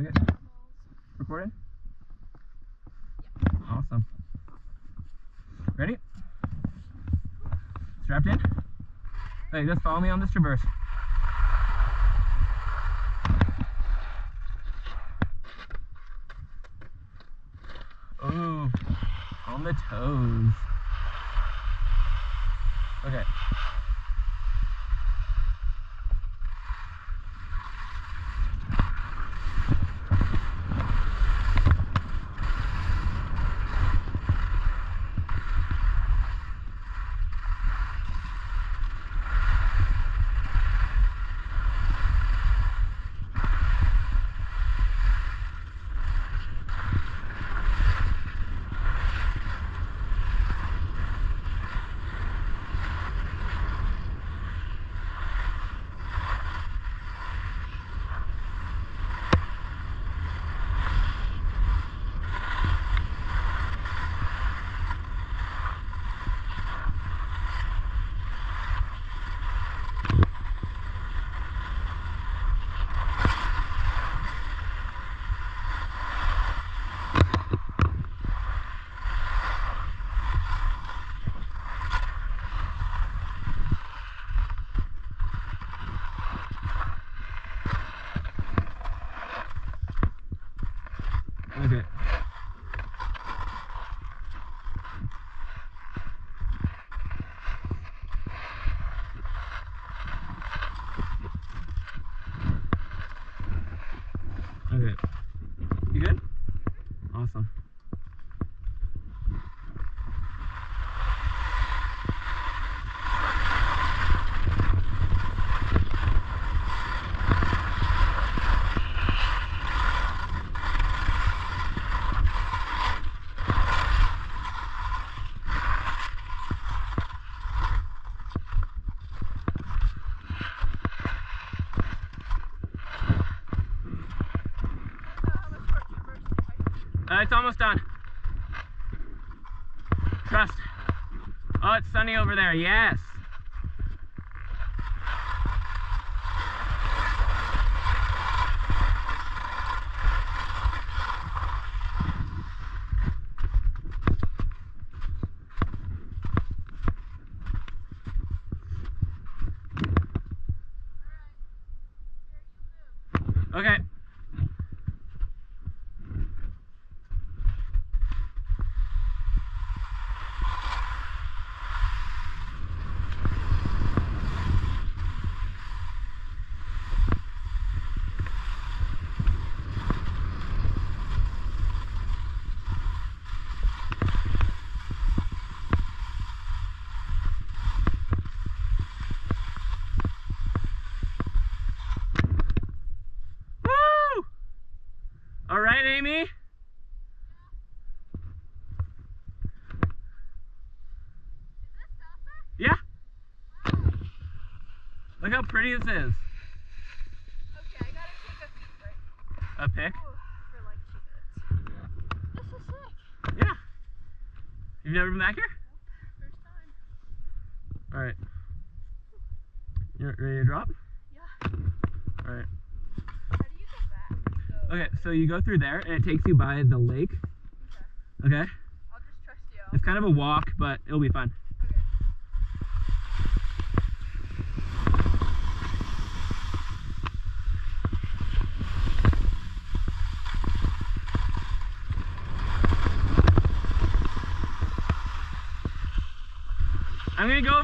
Okay. Recording? Awesome. Ready? Strapped in? Okay, just follow me on this traverse. Ooh, on the toes. Okay. It's almost done. Trust. Oh, it's sunny over there. Yes. Okay. Woo! All right, Amy. Yeah. Look how pretty this is. Okay, I gotta take a break. A pic? For like two minutes. This is sick. Yeah. You've never been back here? Nope. First time. All right. You ready to drop? Yeah. All right. How do you get back? So, Okay, so you go through there and it takes you by the lake. Okay? I'll just trust you. It's kind of a walk, but it'll be fun.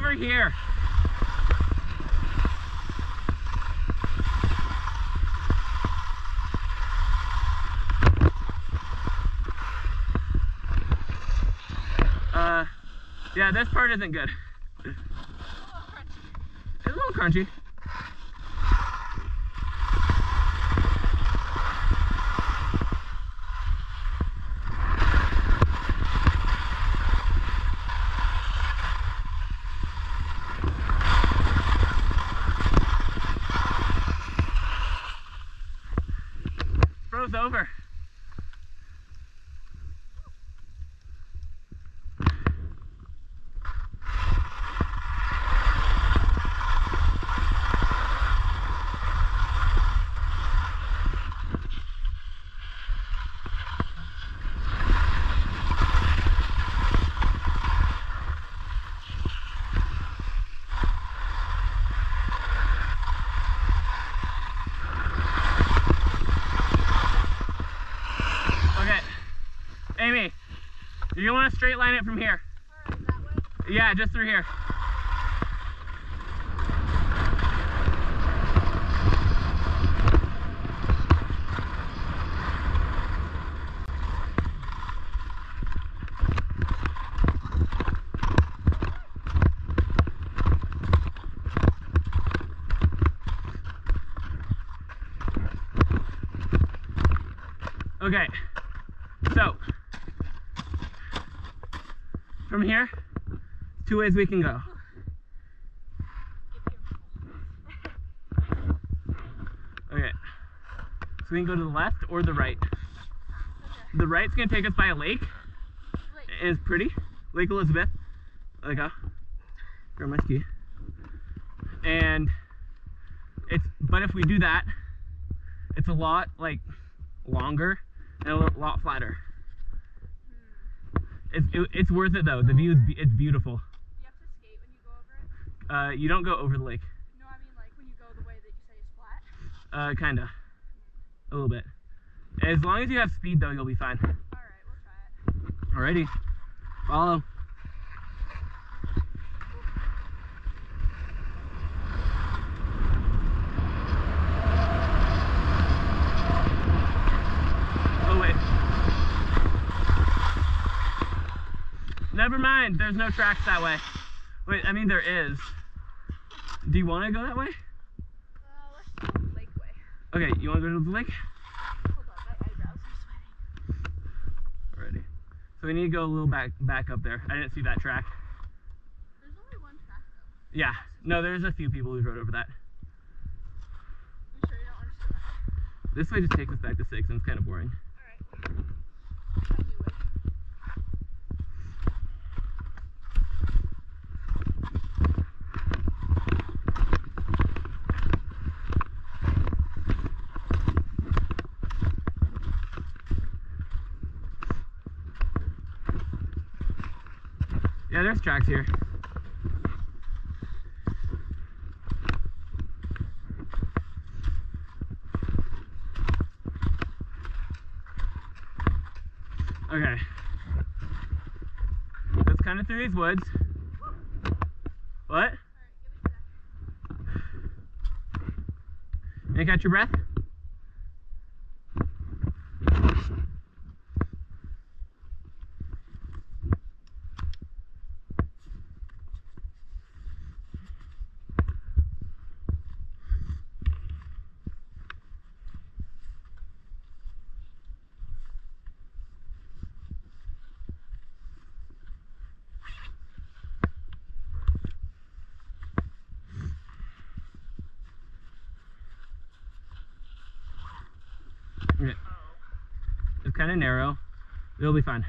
Over here. Uh, yeah, this part isn't good. It's a little crunchy. Froze over. You want to straight line it from here. Yeah, just through here. Okay, so from here, two ways we can go. Okay, so we can go to the left or the right. The right's gonna take us by a lake. Lake. It's pretty, Lake Elizabeth. Like a, grab my ski. And it's, but if we do that, it's a lot like longer and a lot flatter. It's it, it's worth it though. The view is it's beautiful. You have to skate when you go over it? Uh, you don't go over the lake. No, I mean like when you go the way that you say is flat. Uh, kinda, a little bit. As long as you have speed though, you'll be fine. Alright, we'll try it. Alrighty, follow. Oh wait. Never mind. There's no tracks that way. Wait, I mean there is. Do you want to go that way? Uh, let's go lake way. Okay, you want to go to the lake? Hold on, my eyebrows are sweating. Alrighty. So we need to go a little back back up there. I didn't see that track. There's only one track though. Yeah. No, there's a few people who rode over that. You sure you don't want to that? This way just takes us back to six, and it's kind of boring. Yeah, there's tracks here. Okay. Let's kind of through these woods. What? You catch your breath? Okay. It's kind of narrow. It'll be fine.